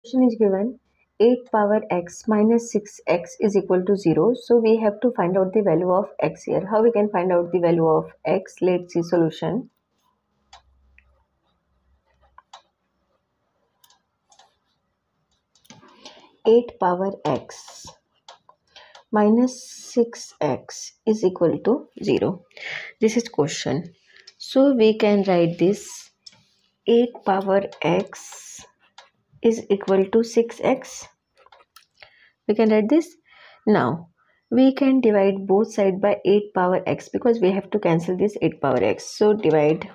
question is given 8 power x minus 6x is equal to 0 so we have to find out the value of x here. How we can find out the value of x? Let's see solution. Eight power x minus 6x is equal to 0 this is question. So we can write this 8 power x is equal to 6x we can write this. Now we can divide both side by 8 power x because we have to cancel this 8 power x. So divide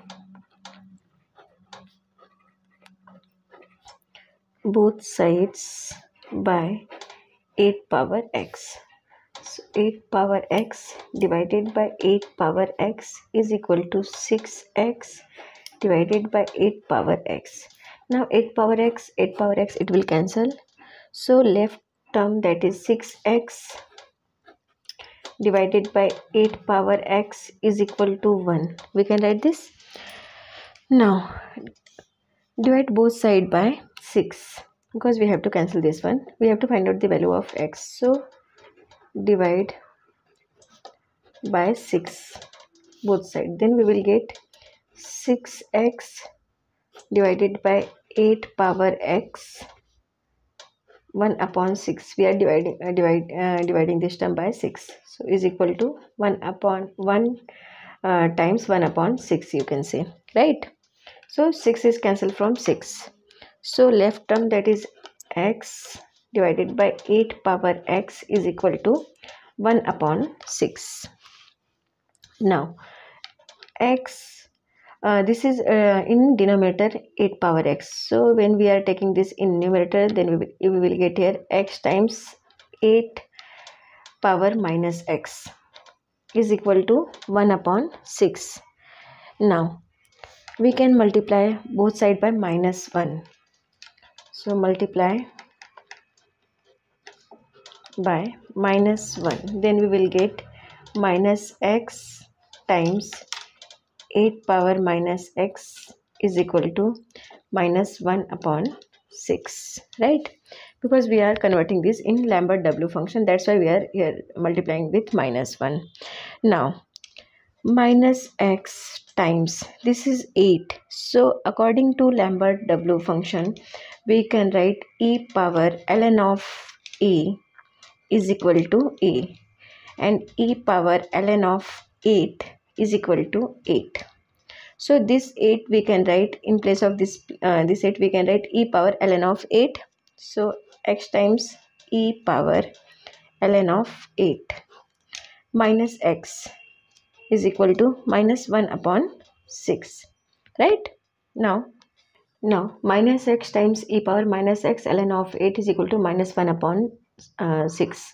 both sides by 8 power x. So 8 power x divided by 8 power x is equal to 6x divided by 8 power x now 8 power x 8 power x it will cancel. So left term that is 6x divided by 8 power x is equal to 1 we can write this. Now divide both side by 6 because we have to cancel this one. We have to find out the value of x. So divide by 6 both side. Then we will get 6x divided by 8 power x 1 upon 6 we are dividing uh, divide, uh, dividing this term by 6 so is equal to 1 upon 1 uh, times 1 upon 6 you can say right? So 6 is cancelled from 6 so left term that is x divided by 8 power x is equal to 1 upon 6 now x uh, this is uh, in denominator 8 power x. So when we are taking this in numerator then we will, we will get here x times 8 power minus x is equal to 1 upon 6 now we can multiply both side by minus 1 so multiply by minus 1 then we will get minus x times 8 power minus x is equal to minus 1 upon 6 right? Because we are converting this in Lambert W function that's why we are here multiplying with minus 1 now minus x times this is 8 so according to Lambert W function we can write e power ln of a is equal to a and e power ln of 8 is equal to 8 so this 8 we can write in place of this uh, this 8 we can write e power ln of 8 so x times e power ln of 8 minus x is equal to minus 1 upon 6 right? Now now minus x times e power minus x ln of 8 is equal to minus 1 upon uh, 6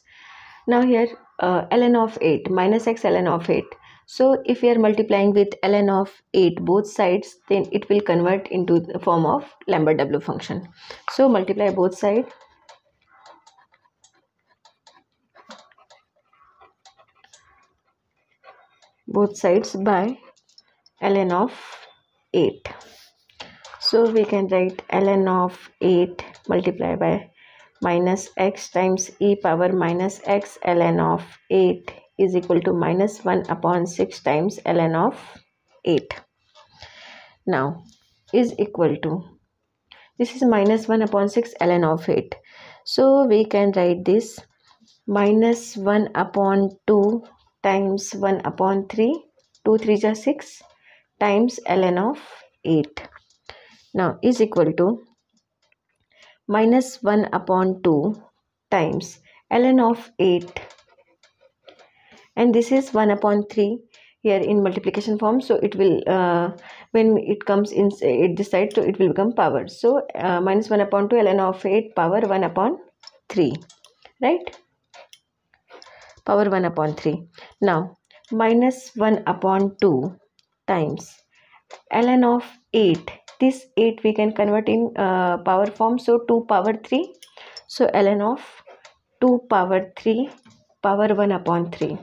now here uh, ln of 8 minus x ln of 8 so if we are multiplying with ln of 8 both sides then it will convert into the form of Lambert W function. So multiply both sides both sides by ln of 8 so we can write ln of 8 multiplied by minus x times e power minus x ln of 8 is equal to minus 1 upon 6 times ln of 8. Now is equal to this is minus 1 upon 6 ln of 8. So we can write this minus 1 upon 2 times 1 upon 3 2 3 is 6 times ln of 8. Now is equal to minus 1 upon 2 times ln of 8 and this is 1 upon 3 here in multiplication form. So it will uh, when it comes in this side so it will become power. So uh, minus 1 upon 2 ln of 8 power 1 upon 3 right? Power 1 upon 3 now minus 1 upon 2 times ln of 8 this 8 we can convert in uh, power form. So 2 power 3 so ln of 2 power 3 power 1 upon 3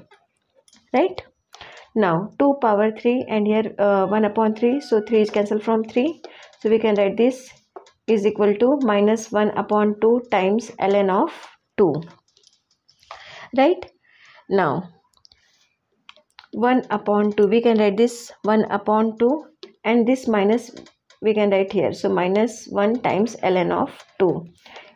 right? Now 2 power 3 and here uh, 1 upon 3 so 3 is cancelled from 3 so we can write this is equal to minus 1 upon 2 times ln of 2 right? Now 1 upon 2 we can write this 1 upon 2 and this minus we can write here. So minus 1 times ln of 2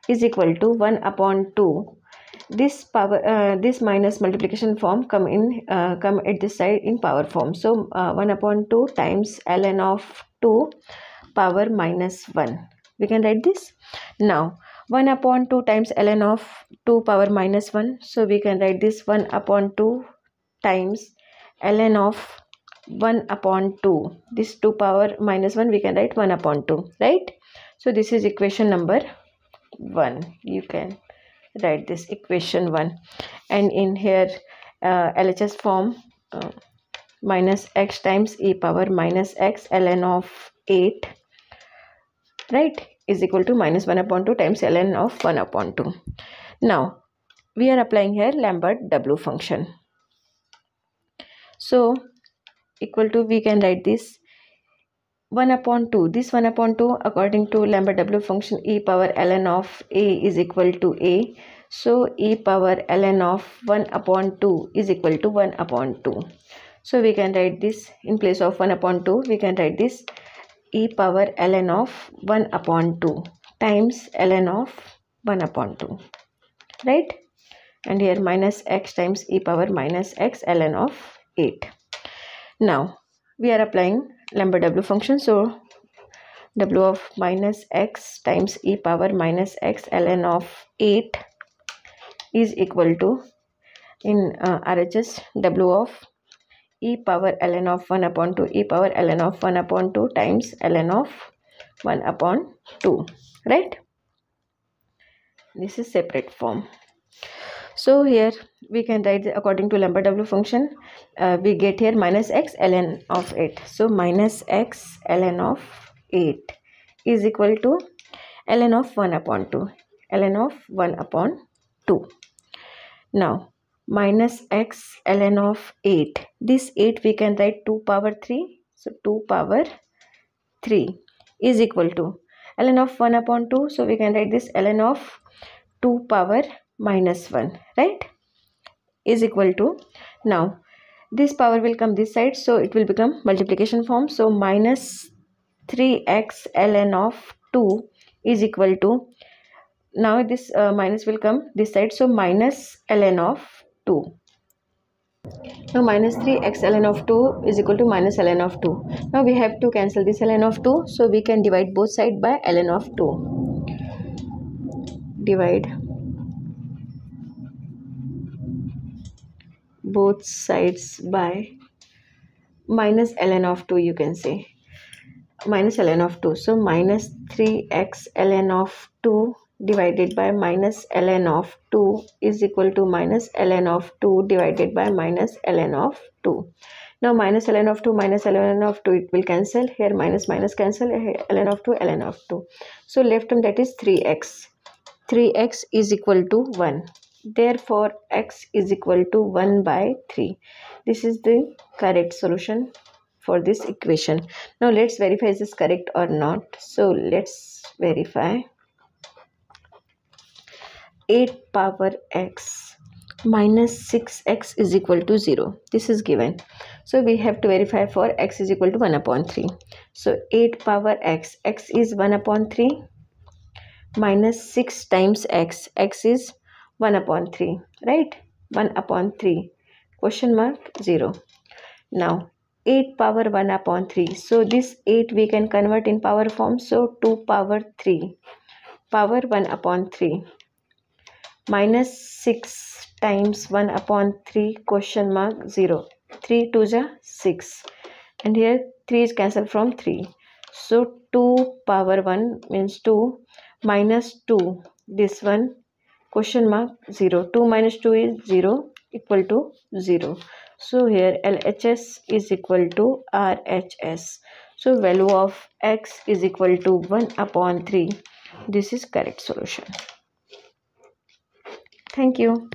is equal to 1 upon 2 this power uh, this minus multiplication form come in uh, come at this side in power form. So uh, 1 upon 2 times ln of 2 power minus 1 we can write this. Now 1 upon 2 times ln of 2 power minus 1 so we can write this 1 upon 2 times ln of 1 upon 2 this 2 power minus 1 we can write 1 upon 2 right? So this is equation number 1 you can write this equation 1 and in here uh, LHS form uh, minus x times e power minus x ln of 8 right is equal to minus 1 upon 2 times ln of 1 upon 2 now we are applying here lambert w function. So equal to we can write this 1 upon 2 this 1 upon 2 according to lambert w function e power ln of a is equal to a. So e power ln of 1 upon 2 is equal to 1 upon 2 so we can write this in place of 1 upon 2 we can write this e power ln of 1 upon 2 times ln of 1 upon 2 right? And here minus x times e power minus x ln of 8 now we are applying lambert w function. So w of minus x times e power minus x ln of 8 is equal to in uh, RHS w of e power ln of 1 upon 2 e power ln of 1 upon 2 times ln of 1 upon 2 right? This is separate form so here we can write according to lambert w function uh, we get here minus x ln of 8 so minus x ln of 8 is equal to ln of 1 upon 2 ln of 1 upon 2 now minus x ln of 8 this 8 we can write 2 power 3 so 2 power 3 is equal to ln of 1 upon 2 so we can write this ln of 2 power minus 1 right? Is equal to now this power will come this side so it will become multiplication form. So minus 3x ln of 2 is equal to now this uh, minus will come this side. So minus ln of 2 now minus 3 x ln of 2 is equal to minus ln of 2 now we have to cancel this ln of 2 so we can divide both side by ln of 2 divide both sides by minus ln of 2 you can say minus ln of 2 so minus 3x ln of 2 divided by minus ln of 2 is equal to minus ln of 2 divided by minus ln of 2 now minus ln of 2 minus ln of 2 it will cancel here minus minus cancel ln of 2 ln of 2 so left term that is 3x 3x is equal to 1 therefore x is equal to 1 by 3 this is the correct solution for this equation. Now let's verify is this correct or not. So let's verify. 8 power x minus 6x is equal to 0 this is given. So we have to verify for x is equal to 1 upon 3 so 8 power x x is 1 upon 3 minus 6 times x. X is 1 upon 3 right? 1 upon 3 question mark 0 now 8 power 1 upon 3 so this 8 we can convert in power form. So 2 power 3 power 1 upon 3 minus 6 times 1 upon 3 question mark 0 3 2 is 6 and here 3 is cancelled from 3 so 2 power 1 means 2 minus 2 this one question mark 0 2 minus 2 is 0 equal to 0 so here LHS is equal to RHS so value of x is equal to 1 upon 3 this is correct solution. Thank you.